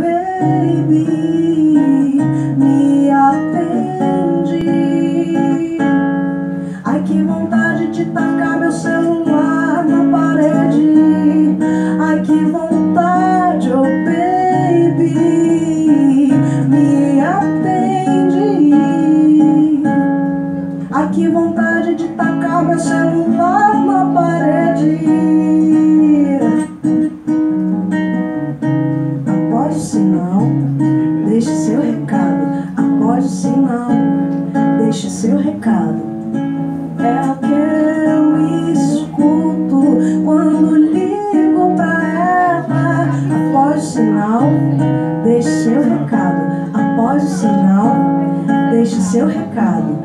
baby, deixe seu recado. Após o sinal, deixe seu recado. É o que eu escuto quando ligo pra ela. Após o sinal, deixe seu recado. Após o sinal, deixe seu recado.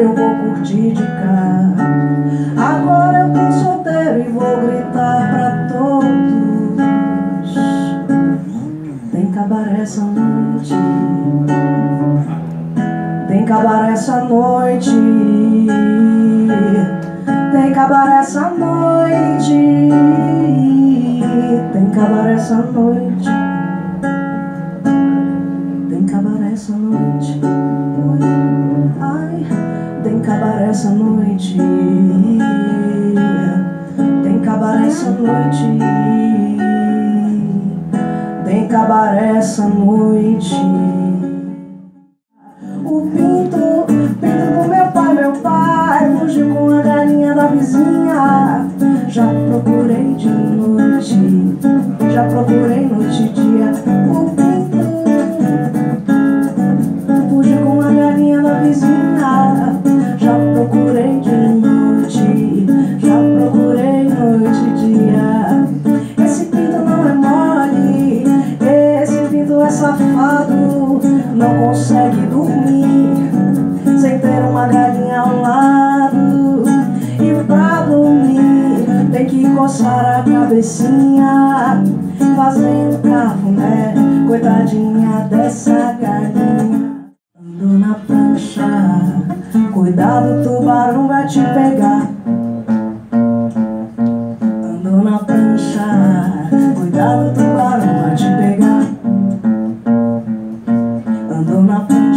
Eu vou curtir de cá. Agora eu tô solteiro e vou gritar pra todos. Tem cabaré essa noite. Tem cabaré essa noite. Tem cabaré essa noite. Tem cabaré essa noite. Tem cabaré essa noite. Essa noite. Tem cabaré essa noite. Tem cabaré essa noite. O pinto, pinto do meu pai, meu pai Fugiu com a galinha da vizinha Já procurei de noite Já procurei noite e dia O pinto Fugiu com a galinha da vizinha lado Não consegue dormir Sem ter uma galinha ao lado. E pra dormir Tem que coçar a cabecinha Fazendo cafuné Coitadinha dessa galinha. Ando na prancha Cuidado, tubarão vai te pegar. Ando na prancha Cuidado, tubarão I blow my